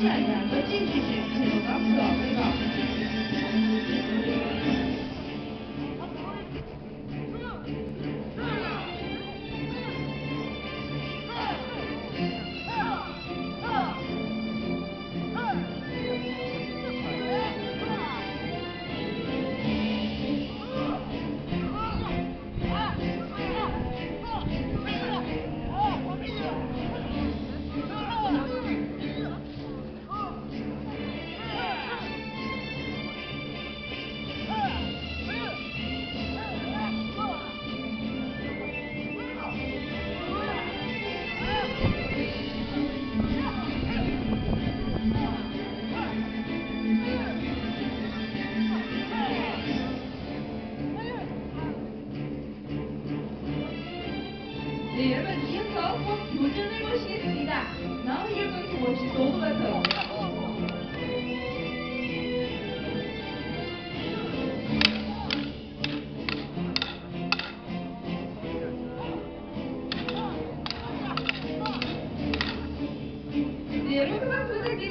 是啊，和经济性肯定高不少，对吧？ 네, 여러분 이어서 꼭 도전해 보시겠습니다. 너무 일본에서 멋진 너무 같아요. 네, 여러분 부탁드립니다.